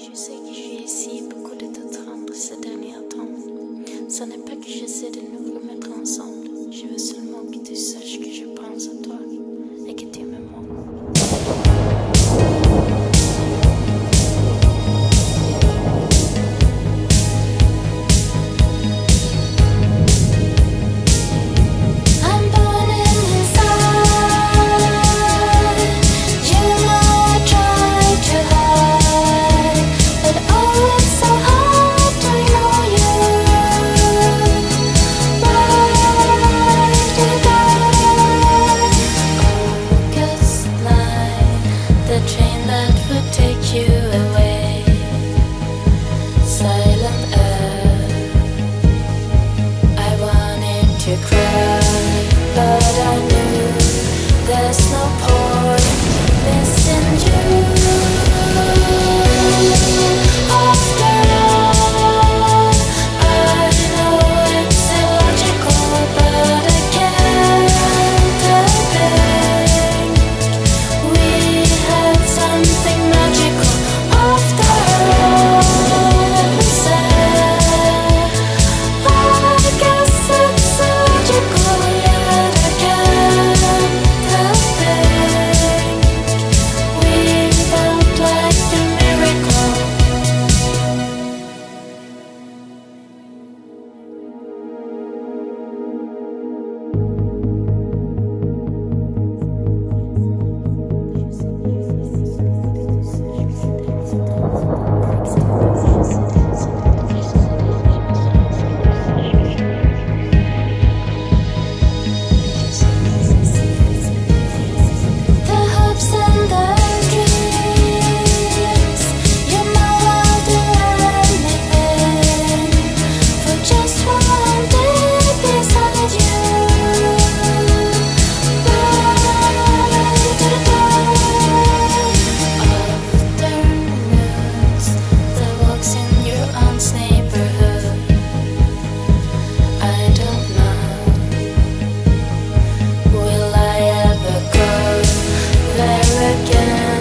Je sais que j'ai essayé beaucoup de te rendre ces derniers temps. Ce n'est pas que j'essaie de nous remettre ensemble. again.